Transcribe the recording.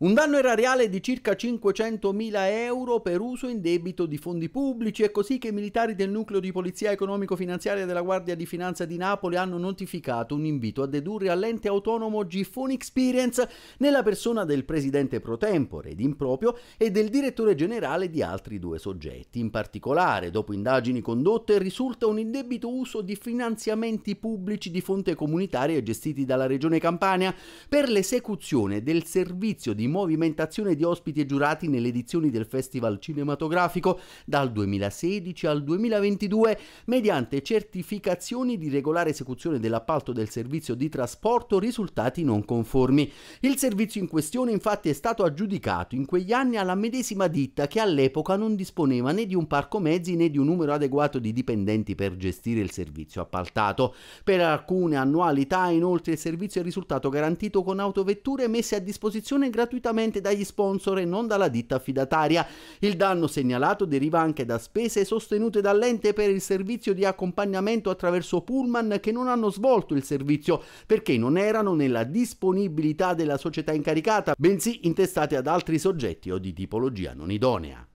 Un danno erariale di circa 500.000 euro per uso in debito di fondi pubblici. È così che i militari del nucleo di polizia economico-finanziaria della Guardia di Finanza di Napoli hanno notificato un invito a dedurre all'ente autonomo Giffoni Experience nella persona del presidente pro tempore ed improprio e del direttore generale di altri due soggetti. In particolare, dopo indagini condotte, risulta un indebito uso di finanziamenti pubblici di fonte comunitaria gestiti dalla Regione Campania per l'esecuzione del servizio movimentazione di ospiti e giurati nelle edizioni del Festival cinematografico dal 2016 al 2022 mediante certificazioni di regolare esecuzione dell'appalto del servizio di trasporto risultati non conformi. Il servizio in questione infatti è stato aggiudicato in quegli anni alla medesima ditta che all'epoca non disponeva né di un parco mezzi né di un numero adeguato di dipendenti per gestire il servizio appaltato. Per alcune annualità inoltre il servizio è risultato garantito con autovetture messe a disposizione gratuitamente gratuitamente dagli sponsor e non dalla ditta affidataria. Il danno segnalato deriva anche da spese sostenute dall'ente per il servizio di accompagnamento attraverso pullman che non hanno svolto il servizio perché non erano nella disponibilità della società incaricata, bensì intestate ad altri soggetti o di tipologia non idonea.